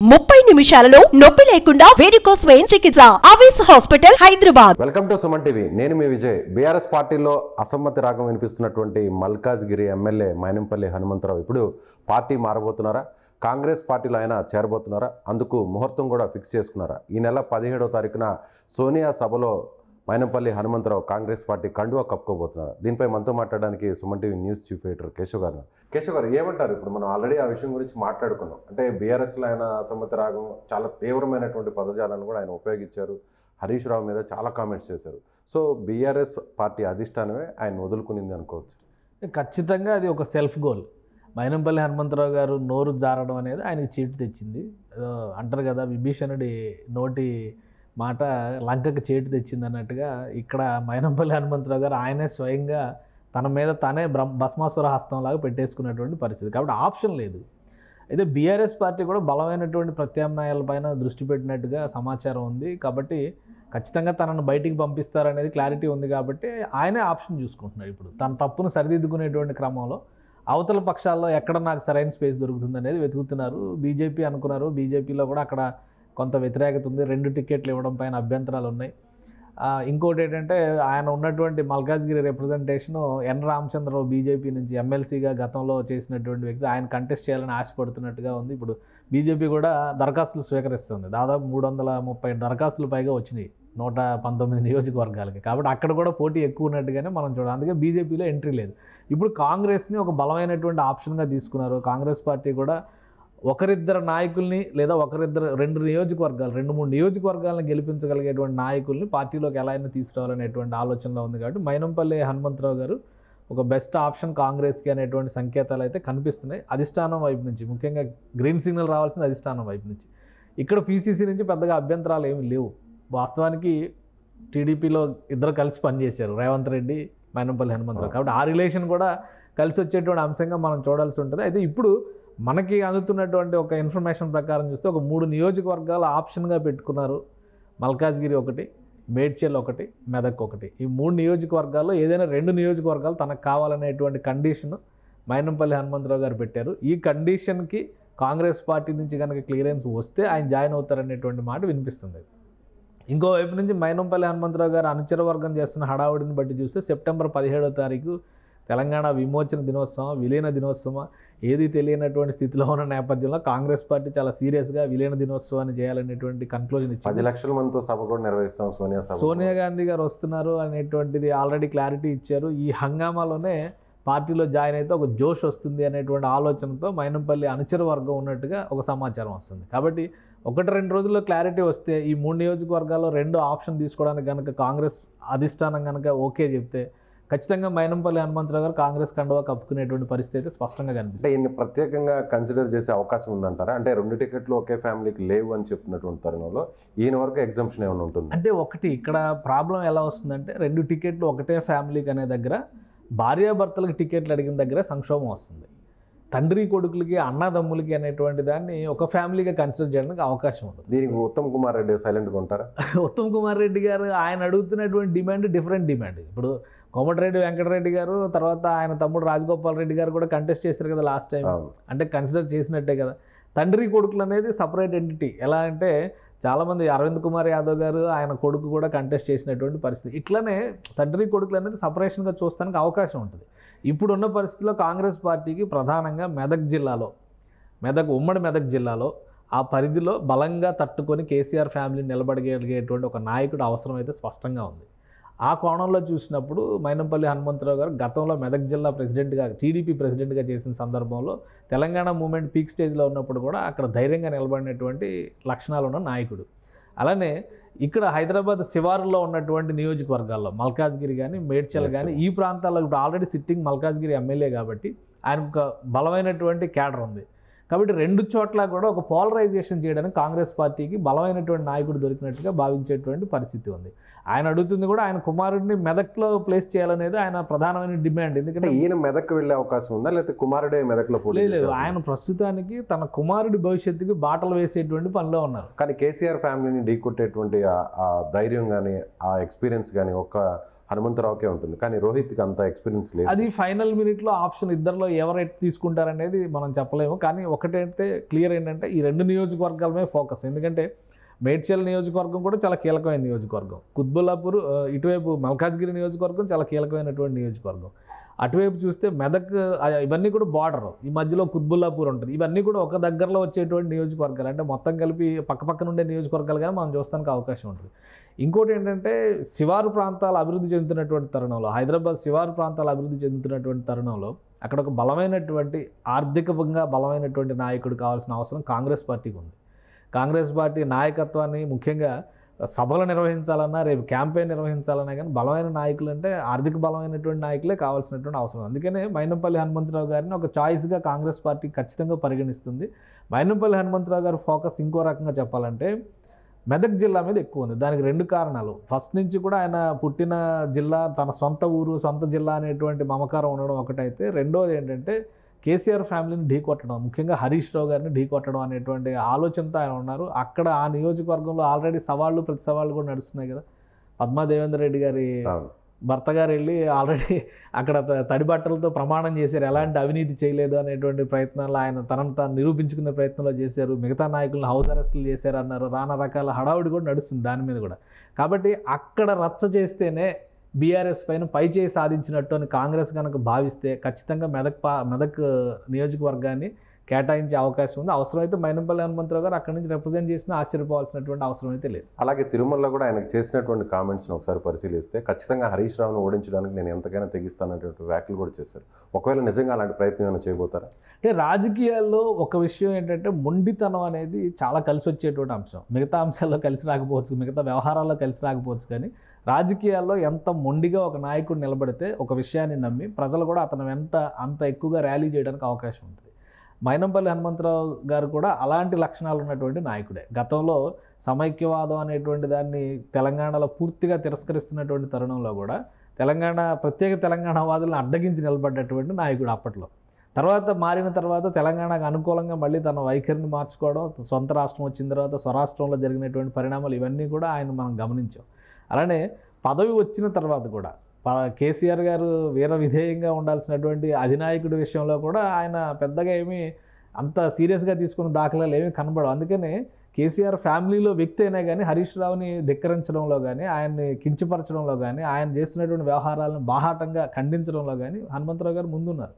ముప్పై నిమిషాలలో నొప్పి లేకుండా వేడికోస్ స్వయం చికిత్స ఆవేశ hospital Hyderabad. Welcome to Suman TV. నేను మీ విజయ్. బీఆర్ఎస్ పార్టీలో అసమ్మతి రాగం వినిపిస్తున్నటువంటి మల్కాజ్గిరి ఎమ్మెల్యే మైనంపల్లి హనుమంతరావు ఇప్పుడు పార్టీ మారబోతున్నారా? కాంగ్రెస్ పార్టీలో ఆయన చేరబోతున్నారా? అందుకు ముహూర్తం కూడా ఫిక్స్ చేసుకున్నారా? ఈ నెల పదిహేడో తారీఖున సోనియా సభలో మైనంపల్లి హనుమంతరావు కాంగ్రెస్ పార్టీ కండువా కప్పుకోబోతున్నారు. దీనిపై మనతో మాట్లాడడానికి Suman TV news chief editor Keshav garu Keshav garu ఏమంటారు? ఇప్పుడు మనం ఆల్రెడీ ఆ విషయం గురించి మాట్లాడుకున్నాం. అంటే బీఆర్ఎస్లో ఆయన అసమ్మతి రాగం చాలా తీవ్రమైనటువంటి పదజాలను కూడా ఆయన ఉపయోగించారు. హరీష్ రావు మీద చాలా కామెంట్స్ చేశారు. సో బీఆర్ఎస్ పార్టీ అధిష్టానమే ఆయన వదులుకునింది అనుకోవచ్చు. ఖచ్చితంగా అది ఒక సెల్ఫ్ గోల్. మైనంపల్లి హనుమంతరావు గారు నోరు జారడం అనేది ఆయనకి చీటు తెచ్చింది. అంటారు కదా విభీషణుడి నోటి మాట లంకకు చేటు తెచ్చింది అన్నట్టుగా ఇక్కడ మైనంపల్లి హనుమంతరావు గారు ఆయనే స్వయంగా తన మీద తనే బ్రహ్ భస్మాసుర హస్తంలాగా పెట్టేసుకున్నటువంటి పరిస్థితి. కాబట్టి ఆప్షన్ లేదు. అయితే బీఆర్ఎస్ పార్టీ కూడా బలమైనటువంటి ప్రత్యామ్నాయాలపైన దృష్టి పెట్టినట్టుగా సమాచారం ఉంది. కాబట్టి ఖచ్చితంగా తనను బయటికి పంపిస్తారనేది క్లారిటీ ఉంది కాబట్టి ఆయనే ఆప్షన్ చూసుకుంటున్నాడు ఇప్పుడు. తన తప్పును సరిదిద్దుకునేటువంటి క్రమంలో అవతల పక్షాల్లో ఎక్కడ నాకు సరైన స్పేస్ దొరుకుతుంది అనేది వెతుకుతున్నారు. బీజేపీ అనుకున్నారు. బీజేపీలో కూడా అక్కడ కొంత వ్యతిరేకత ఉంది. రెండు టికెట్లు ఇవ్వడం పైన అభ్యంతరాలు ఉన్నాయి. ఇంకోటి ఏంటంటే ఆయన ఉన్నటువంటి Malkajgiri representation N Ramachandra Rao BJP నుంచి ఎమ్మెల్సీగా గతంలో చేసినటువంటి వ్యక్తి ఆయన కంటెస్ట్ చేయాలని ఆశపడుతున్నట్టుగా ఉంది. ఇప్పుడు బీజేపీ కూడా దరఖాస్తులు స్వీకరిస్తుంది. దాదాపు మూడు వందల ముప్పై దరఖాస్తులు పైగా వచ్చినాయి నూట పంతొమ్మిది నియోజకవర్గాలకి. కాబట్టి అక్కడ కూడా పోటీ ఎక్కువ ఉన్నట్టుగానే మనం చూడాలి. అందుకే బీజేపీలో ఎంట్రీ లేదు. ఇప్పుడు కాంగ్రెస్ని ఒక బలమైనటువంటి ఆప్షన్గా తీసుకున్నారు. కాంగ్రెస్ పార్టీ కూడా ఒకరిద్దరు నాయకుల్ని లేదా ఒకరిద్దరు రెండు నియోజకవర్గాలు రెండు మూడు నియోజకవర్గాలను గెలిపించగలిగేటువంటి నాయకుల్ని పార్టీలోకి ఎలా అయినా తీసుకురావాలనేటువంటి ఆలోచనలో ఉంది కాబట్టి మైనంపల్లి హనుమంతరావు గారు ఒక బెస్ట్ ఆప్షన్ కాంగ్రెస్కి అనేటువంటి సంకేతాలు అయితే కనిపిస్తున్నాయి. అధిష్టానం వైపు నుంచి ముఖ్యంగా గ్రీన్ సిగ్నల్ రావాల్సింది అధిష్టానం వైపు నుంచి. ఇక్కడ పీసీసీ నుంచి పెద్దగా అభ్యంతరాలు ఏమీ లేవు. వాస్తవానికి టీడీపీలో ఇద్దరు కలిసి పనిచేశారు రేవంత్ రెడ్డి మైనంపల్లి హనుమంతరావు. కాబట్టి ఆ రిలేషన్ కూడా కలిసి వచ్చేటువంటి అంశంగా మనం చూడాల్సి ఉంటుంది. అయితే ఇప్పుడు మనకి అందుతున్నటువంటి ఒక ఇన్ఫర్మేషన్ ప్రకారం చూస్తే ఒక మూడు నియోజకవర్గాలు ఆప్షన్గా పెట్టుకున్నారు. మల్కాజ్గిరి ఒకటి మేడ్చల్ ఒకటి మెదక్ ఒకటి. ఈ మూడు నియోజకవర్గాల్లో ఏదైనా రెండు నియోజకవర్గాలు తనకు కావాలనేటువంటి కండిషన్ మైనంపల్లి హనుమంతరావు గారు పెట్టారు. ఈ కండిషన్కి కాంగ్రెస్ పార్టీ నుంచి కనుక క్లియరెన్స్ వస్తే ఆయన జాయిన్ అవుతారనేటువంటి మాట వినిపిస్తుంది. ఇంకోవైపు నుంచి మైనంపల్లి హనుమంతరావు గారు అనుచర వర్గం చేస్తున్న హడావుడిని బట్టి చూస్తే సెప్టెంబర్ పదిహేడో తారీఖు తెలంగాణ విమోచన దినోత్సవం విలీన దినోత్సవం ఏది తెలియనటువంటి స్థితిలో ఉన్న నేపథ్యంలో కాంగ్రెస్ పార్టీ చాలా సీరియస్గా విలీన దినోత్సవాన్ని చేయాలనేటువంటి కన్క్లూజన్ పది ఇచ్చింది లక్షల మందితో సభ కూడా నిర్వహిస్తాం సోనియా సోనియా గాంధీ గారు వస్తున్నారు అనేటువంటిది ఆల్రెడీ క్లారిటీ ఇచ్చారు. ఈ హంగామాలోనే పార్టీలో జాయిన్ అయితే ఒక జోష్ వస్తుంది అనేటువంటి ఆలోచనతో మైనంపల్లి అనుచర వర్గం ఉన్నట్టుగా ఒక సమాచారం వస్తుంది. కాబట్టి ఒకటి రెండు రోజుల్లో క్లారిటీ వస్తే ఈ మూడు నియోజకవర్గాల్లో రెండు ఆప్షన్ తీసుకోవడానికి కనుక కాంగ్రెస్ అధిష్టానం కనుక ఓకే చెప్తే ఖచ్చితంగా మైనంపల్లి హనుమంతరావు గారు కాంగ్రెస్ కండువా కప్పుకునేటువంటి పరిస్థితి అయితే స్పష్టంగా కనిపిస్తుంది. ఈయన్ని ప్రత్యేకంగా కన్సిడర్ చేసే అవకాశం ఉందంటారా? అంటే రెండు టికెట్లు ఒకే ఫ్యామిలీకి లేవు అని చెప్పినటువంటి తరుణంలో ఈయన వరకు ఎగ్జామ్షన్ ఏమైనా ఉంటుంది? అంటే ఒకటి ఇక్కడ ప్రాబ్లం ఎలా వస్తుందంటే రెండు టికెట్లు ఒకటే ఫ్యామిలీకి అనే దగ్గర భార్యాభర్తలకు టికెట్లు అడిగిన దగ్గర సంక్షోభం వస్తుంది. తండ్రి కొడుకులకి అన్నదమ్ములకి అనేటువంటి దాన్ని ఒక ఫ్యామిలీగా కన్సిడర్ చేయడానికి అవకాశం ఉంటుంది. దీనికి ఉత్తమ్ కుమార్ రెడ్డి సైలెంట్గా ఉంటారా? ఉత్తమ్ కుమార్ రెడ్డి గారు ఆయన అడుగుతున్నటువంటి డిమాండ్ డిఫరెంట్ డిమాండ్ ఇప్పుడు కోమటిరెడ్డి వెంకటరెడ్డి గారు తర్వాత ఆయన తమ్ముడు రాజగోపాల్ రెడ్డి గారు కూడా కంటెస్ట్ చేశారు కదా లాస్ట్ టైం. అంటే కన్సిడర్ చేసినట్టే కదా. తండ్రి కొడుకులు అనేది సపరేట్ ఎంటిటీ ఎలా అంటే చాలామంది అరవింద్ కుమార్ యాదవ్ గారు ఆయన కొడుకు కూడా కంటెస్ట్ చేసినటువంటి పరిస్థితి. ఇట్లనే తండ్రి కొడుకులు అనేది సపరేషన్గా చూస్తానికి అవకాశం ఉంటుంది. ఇప్పుడున్న పరిస్థితిలో కాంగ్రెస్ పార్టీకి ప్రధానంగా మెదక్ జిల్లాలో మెదక్ ఉమ్మడి మెదక్ జిల్లాలో ఆ పరిధిలో బలంగా తట్టుకొని కేసీఆర్ ఫ్యామిలీని నిలబడగలిగేటువంటి ఒక నాయకుడు అవసరం అయితే స్పష్టంగా ఉంది. ఆ కోణంలో చూసినప్పుడు మైనంపల్లి హనుమంతరావు గారు గతంలో మెదక్ జిల్లా ప్రెసిడెంట్గా టీడీపీ ప్రెసిడెంట్గా చేసిన సందర్భంలో తెలంగాణ మూమెంట్ పీక్ స్టేజ్లో ఉన్నప్పుడు కూడా అక్కడ ధైర్యంగా నిలబడినటువంటి లక్షణాలు ఉన్న నాయకుడు. అలానే ఇక్కడ హైదరాబాద్ శివారులో ఉన్నటువంటి నియోజకవర్గాల్లో మల్కాజ్గిరి కానీ మేడ్చల్ కానీ ఈ ప్రాంతాల్లో ఇప్పుడు ఆల్రెడీ సిట్టింగ్ మల్కాజ్గిరి ఎమ్మెల్యే కాబట్టి ఆయన ఒక బలమైనటువంటి క్యాడర్ ఉంది. కాబట్టి రెండు చోట్ల కూడా ఒక పోలరైజేషన్ చేయడానికి కాంగ్రెస్ పార్టీకి బలమైనటువంటి నాయకుడు దొరికినట్టుగా భావించేటువంటి పరిస్థితి ఉంది. ఆయన అడుగుతుంది కూడా ఆయన కుమారుడిని మెదక్లో ప్లేస్ చేయాలనేది ఆయన ప్రధానమైన డిమాండ్. ఎందుకంటే ఈయన మెదక్ వెళ్ళే అవకాశం ఉందా? లేకపోతే కుమారుడే మెదక్లో లేదు ఆయన ప్రస్తుతానికి తన కుమారుడి భవిష్యత్తుకి బాటలు వేసేటువంటి పనిలో ఉన్నారు. కానీ కేసీఆర్ ఫ్యామిలీని ఢీకొట్టేటువంటి ఆ- ధైర్యం కానీ ఆ ఎక్స్పీరియన్స్ కానీ ఒక్క హనుమంతరావుకే ఉంటుంది. కానీ రోహిత్కి అంత ఎక్స్పీరియన్స్ లేదు. అది ఫైనల్ మినిట్లో ఆప్షన్ ఇద్దరిలో ఎవరు తీసుకుంటారనేది మనం చెప్పలేము. కానీ ఒకటైతే క్లియర్ ఏంటంటే ఈ రెండు నియోజకవర్గాల మీద ఫోకస్. ఎందుకంటే మేడ్చల్ నియోజకవర్గం కూడా చాలా కీలకమైన నియోజకవర్గం. కుత్బుల్లాపూర్ ఇటువైపు మల్కాజ్గిరి నియోజకవర్గం చాలా కీలకమైనటువంటి నియోజకవర్గం. అటువైపు చూస్తే మెదక్ ఇవన్నీ కూడా బార్డర్ ఈ మధ్యలో కుత్బుల్లాపూర్ ఉంటుంది. ఇవన్నీ కూడా ఒక దగ్గరలో వచ్చేటువంటి నియోజకవర్గాలు. అంటే మొత్తం కలిపి పక్కపక్కన ఉండే నియోజకవర్గాలు కానీ మనం చూస్తానికి అవకాశం ఉంటుంది. ఇంకోటి ఏంటంటే శివారు ప్రాంతాలు అభివృద్ధి చెందుతున్నటువంటి తరుణంలో హైదరాబాద్ శివారు ప్రాంతాలు అభివృద్ధి చెందుతున్నటువంటి తరుణంలో అక్కడ ఒక బలమైనటువంటి ఆర్థికంగా బలమైనటువంటి నాయకుడు కావాల్సిన అవసరం కాంగ్రెస్ పార్టీకి ఉంది. కాంగ్రెస్ పార్టీ నాయకత్వాన్ని ముఖ్యంగా సభలు నిర్వహించాలన్నా రేపు క్యాంపెయిన్ నిర్వహించాలన్నా కానీ బలమైన నాయకులు అంటే ఆర్థిక బలమైనటువంటి నాయకులే కావాల్సినటువంటి అవసరం. అందుకనే మైనంపల్లి హనుమంతరావు గారిని ఒక చాయిస్గా కాంగ్రెస్ పార్టీ ఖచ్చితంగా పరిగణిస్తుంది. మైనంపల్లి హనుమంతరావు గారి ఫోకస్ ఇంకో రకంగా చెప్పాలంటే మెదక్ జిల్లా మీద ఎక్కువ ఉంది. దానికి రెండు కారణాలు. ఫస్ట్ నుంచి కూడా ఆయన పుట్టిన జిల్లా తన సొంత ఊరు సొంత జిల్లా అనేటువంటి మమకారం ఉండడం ఒకటైతే. రెండోది ఏంటంటే కేసీఆర్ ఫ్యామిలీని ఢీకొట్టడం ముఖ్యంగా హరీష్ రావు గారిని ఢీకొట్టడం అనేటువంటి ఆలోచనతో ఆయన ఉన్నారు. అక్కడ ఆ నియోజకవర్గంలో ఆల్రెడీ సవాళ్ళు ప్రతి సవాళ్ళు కూడా నడుస్తున్నాయి కదా. పద్మా దేవేందర్ రెడ్డి గారి. భర్త గారు వెళ్ళి ఆల్రెడీ అక్కడ తడి బట్టలతో ప్రమాణం చేశారు. ఎలాంటి అవినీతి చేయలేదు అనేటువంటి ప్రయత్నాలు ఆయన తనను తాను నిరూపించుకునే ప్రయత్నంలో చేశారు. మిగతా నాయకులను హౌస్ అరెస్టులు చేశారు అన్నారు రానా రకాల హడావుడి కూడా నడుస్తుంది దాని మీద కూడా. కాబట్టి అక్కడ రచ్చ చేస్తేనే బీఆర్ఎస్ పైన పై చేయి సాధించినట్టు అని కాంగ్రెస్ కనుక భావిస్తే ఖచ్చితంగా మెదక్ పా మెదక్ నియోజకవర్గాన్ని కేటాయించే అవకాశం ఉంది. అవసరమైతే మైనంపల్లి హనుమంతరావు గారు అక్కడి నుంచి రిప్రజెంట్ చేసినా ఆశ్చర్యపోవాల్సినటువంటి అవసరం అయితే లేదు. అలాగే తిరుమలలో కూడా ఆయనకు చేసినటువంటి కామెంట్స్ని ఒకసారి పరిశీలిస్తే ఖచ్చితంగా హరీష్ రావును ఓడించడానికి నేను ఎంతకైనా తెగిస్తాననేటువంటి వ్యాఖ్యలు కూడా చేశారు. ఒకవేళ నిజంగా అలాంటి ప్రయత్నం ఏమైనా చేయబోతారా? అంటే రాజకీయాల్లో ఒక విషయం ఏంటంటే మొండితనం అనేది చాలా కలిసి వచ్చేటువంటి అంశం. మిగతా అంశాల్లో కలిసి రాకపోవచ్చు మిగతా వ్యవహారాల్లో కలిసి రాకపోవచ్చు కానీ రాజకీయాల్లో ఎంత మొండిగా ఒక నాయకుడు నిలబడితే ఒక విషయాన్ని నమ్మి ప్రజలు కూడా అతని వెంట అంత ఎక్కువగా ర్యాలీ చేయడానికి అవకాశం ఉంటుంది మైనంపల్లి హనుమంతరావు గారు కూడా అలాంటి లక్షణాలు ఉన్నటువంటి నాయకుడే. గతంలో సమైక్యవాదం అనేటువంటి దాన్ని తెలంగాణలో పూర్తిగా తిరస్కరిస్తున్నటువంటి తరుణంలో కూడా తెలంగాణ ప్రత్యేక తెలంగాణ వాదులను అడ్డగించి నిలబడ్డటువంటి నాయకుడు అప్పట్లో. తర్వాత మారిన తర్వాత తెలంగాణకు అనుకూలంగా మళ్ళీ తన వైఖరిని మార్చుకోవడం సొంత రాష్ట్రం వచ్చిన తర్వాత స్వరాష్ట్రంలో జరిగినటువంటి పరిణామాలు ఇవన్నీ కూడా ఆయన మనం గమనించాం. అలానే పదవి వచ్చిన తర్వాత కూడా కేసీఆర్ గారు వీర విధేయంగా ఉండాల్సినటువంటి అధినాయకుడి విషయంలో కూడా ఆయన పెద్దగా ఏమీ అంత సీరియస్గా తీసుకున్న దాఖలాలు ఏమీ కనబడవు. అందుకనే కేసీఆర్ ఫ్యామిలీలో వ్యక్తి అయినా కానీ హరీష్ రావుని ధిక్కరించడంలో కానీ ఆయన్ని కించపరచడంలో కానీ ఆయన చేస్తున్నటువంటి వ్యవహారాలను బాహాటంగా ఖండించడంలో కానీ హనుమంతరావు గారు ముందున్నారు.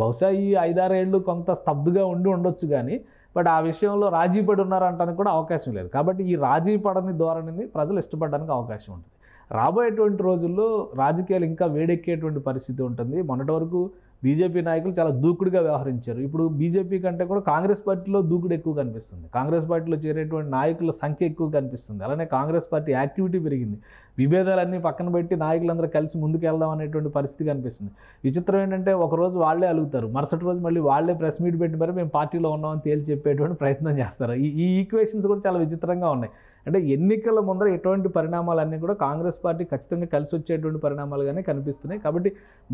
బహుశా ఈ ఐదారేళ్ళు కొంత స్తబ్దుగా ఉండి ఉండొచ్చు కానీ బట్ ఆ విషయంలో రాజీ పడి ఉన్నారంటానికి కూడా అవకాశం లేదు. కాబట్టి ఈ రాజీ పడని ధోరణిని ప్రజలు ఇష్టపడడానికి అవకాశం ఉంటుంది. రాబోయేటువంటి రోజుల్లో రాజకీయాలు ఇంకా వేడెక్కేటువంటి పరిస్థితి ఉంటుంది. మొన్నటి వరకు బీజేపీ నాయకులు చాలా దూకుడుగా వ్యవహరించారు. ఇప్పుడు బీజేపీ కంటే కూడా కాంగ్రెస్ పార్టీలో దూకుడు ఎక్కువ కనిపిస్తుంది. కాంగ్రెస్ పార్టీలో చేరేటువంటి నాయకుల సంఖ్య ఎక్కువ కనిపిస్తుంది. అలానే కాంగ్రెస్ పార్టీ యాక్టివిటీ పెరిగింది. విభేదాలన్నీ పక్కన పెట్టి నాయకులందరూ కలిసి ముందుకు వెళ్దాం అనేటువంటి పరిస్థితి కనిపిస్తుంది. విచిత్రం ఏంటంటే ఒకరోజు వాళ్ళే అలుగుతారు. మరుసటి రోజు మళ్ళీ వాళ్ళే ప్రెస్ మీట్ పెట్టి మరి మేము పార్టీలో ఉన్నామని తేల్చి చెప్పేటువంటి ప్రయత్నం చేస్తారు. ఈ ఈ ఈక్వేషన్స్ కూడా చాలా విచిత్రంగా ఉన్నాయి. అంటే ఎన్నికల ముందర ఎటువంటి పరిణామాలన్నీ కూడా కాంగ్రెస్ పార్టీ ఖచ్చితంగా కలిసి వచ్చేటువంటి పరిణామాలుగానే కనిపిస్తున్నాయి. కాబట్టి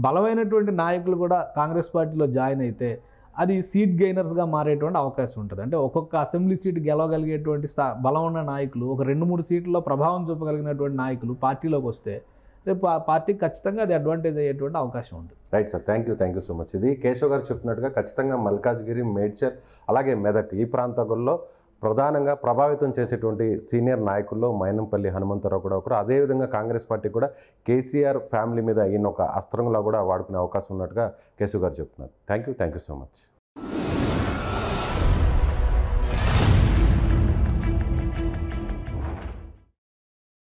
బలమైనటువంటి నాయకులు కూడా కాంగ్రెస్ పార్టీలో జాయిన్ అయితే అది సీట్ గెయినర్స్గా మారేటువంటి అవకాశం ఉంటుంది. అంటే ఒక్కొక్క అసెంబ్లీ సీట్ గెలవగలిగేటువంటి స్థా- బలం ఉన్న నాయకులు ఒక రెండు మూడు సీట్లలో ప్రభావం చూపగలిగినటువంటి నాయకులు పార్టీలోకి వస్తే రేపు ఆ పార్టీకి ఖచ్చితంగా అది అడ్వాంటేజ్ అయ్యేటువంటి అవకాశం ఉంటుంది. Right sir. Thank you thank you so much. ఇది కేశవ్ గారు చెప్పినట్టుగా ఖచ్చితంగా మల్కాజ్గిరి మేడ్చర్ అలాగే మెదక్ ఈ ప్రాంతాల్లో ప్రధానంగా ప్రభావితం చేసేటువంటి సీనియర్ నాయకుల్లో మైనంపల్లి హనుమంతరావు కూడా ఒకరు. అదేవిధంగా కాంగ్రెస్ పార్టీ కూడా కేసీఆర్ ఫ్యామిలీ మీద ఈయన ఒక అస్త్రంలా కూడా వాడుకునే అవకాశం ఉన్నట్టుగా కేశవ్ గారు చెప్తున్నారు. Thank you thank you so much.